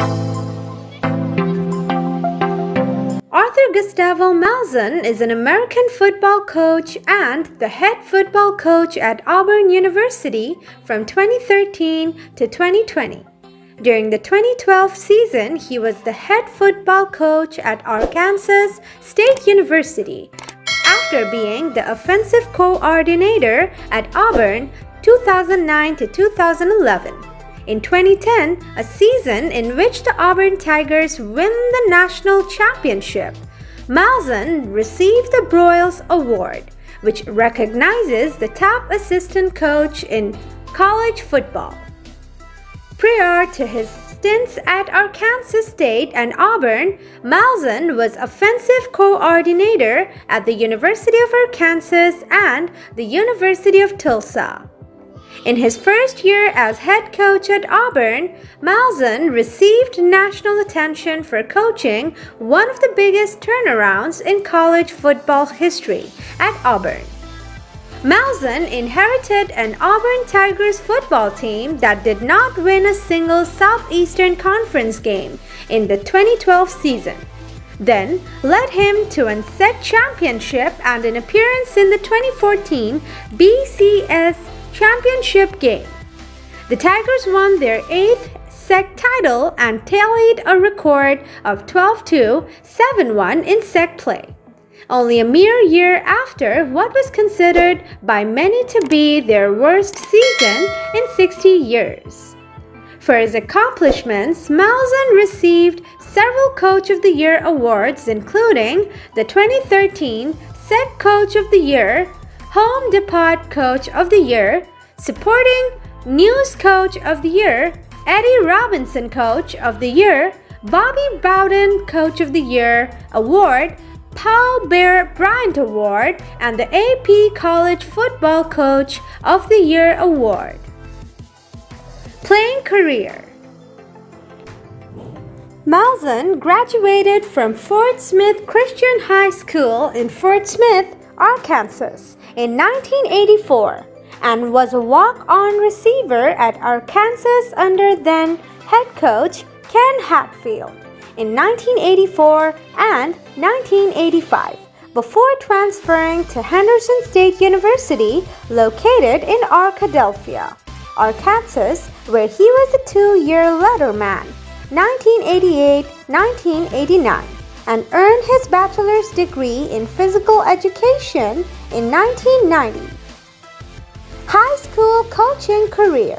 Arthur Gustav Malzahn is an American football coach and the head football coach at Auburn University from 2013 to 2020. During the 2012 season, he was the head football coach at Arkansas State University after being the offensive coordinator at Auburn 2009 to 2011. In 2010, a season in which the Auburn Tigers win the national championship, Malzahn received the Broyles Award, which recognizes the top assistant coach in college football. Prior to his stints at Arkansas State and Auburn, Malzahn was offensive coordinator at the University of Arkansas and the University of Tulsa. In his first year as head coach at Auburn, Malzahn received national attention for coaching one of the biggest turnarounds in college football history at Auburn. Malzahn inherited an Auburn Tigers football team that did not win a single Southeastern Conference game in the 2012 season. Then led him to a SEC championship and an appearance in the 2014 BCS championship game. The Tigers won their eighth SEC title and tallied a record of 12 2 7 1 in SEC play only a mere year after what was considered by many to be their worst season in 60 years. For his accomplishments, Malzahn received several Coach of the Year awards, including the 2013 SEC Coach of the Year, Home Depot Coach of the Year, Sporting News Coach of the Year, Eddie Robinson Coach of the Year, Bobby Bowden Coach of the Year Award, Paul Bear Bryant Award and the AP College Football Coach of the Year Award. Playing career Malzahn graduated from Fort Smith Christian High School in Fort Smith, Arkansas in 1984 and was a walk-on receiver at Arkansas under then head coach Ken Hatfield in 1984 and 1985 before transferring to Henderson State University located in Arkadelphia, Arkansas, where he was a two-year letterman 1988-1989 and earned his bachelor's degree in physical education in 1990. High school coaching career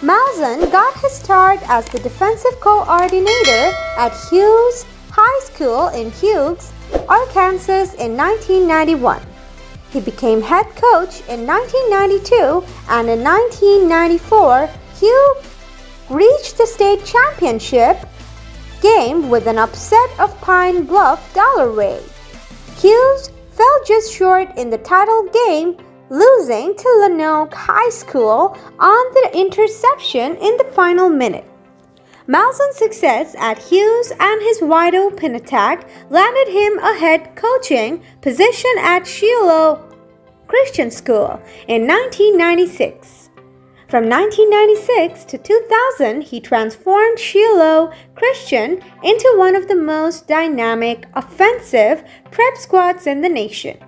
Malzahn got his start as the defensive coordinator at Hughes High School in Hughes, Arkansas in 1991. He became head coach in 1992 and in 1994 Hughes reached the state championship game with an upset of Pine Bluff Dollarway. Hughes fell just short in the title game losing to Lonoke High School on the interception in the final minute. Malzahn's success at Hughes and his wide open attack landed him a head coaching position at Shiloh Christian School in 1996. From 1996 to 2000, he transformed Shiloh Christian into one of the most dynamic offensive prep squads in the nation.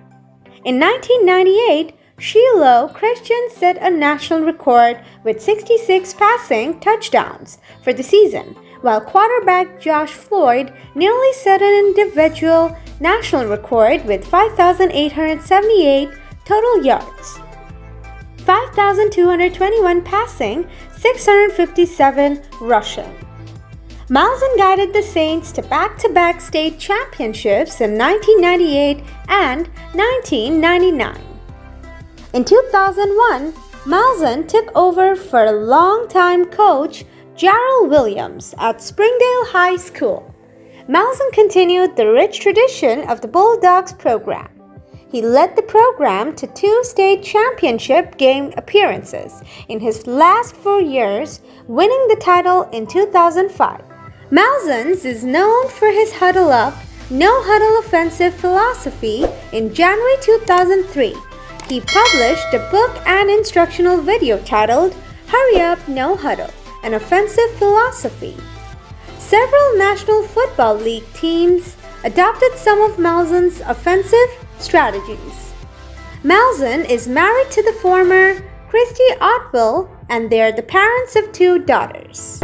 In 1998, Shiloh Christian set a national record with 66 passing touchdowns for the season, while quarterback Josh Floyd nearly set an individual national record with 5,878 total yards. 5,221 passing, 657 rushing. Malzahn guided the Saints to back to back state championships in 1998 and 1999. In 2001, Malzahn took over for longtime coach Jarrell Williams at Springdale High School. Malzahn continued the rich tradition of the Bulldogs program. He led the program to two state championship game appearances in his last four years, winning the title in 2005. Malzahn's is known for his hurry up, no huddle offensive philosophy in January 2003 he published a book and instructional video titled Hurry Up No Huddle An Offensive Philosophy. Several National Football League teams adopted some of Malzahn's offensive strategies. Malzahn is married to the former Kristi Otwell and they are the parents of two daughters.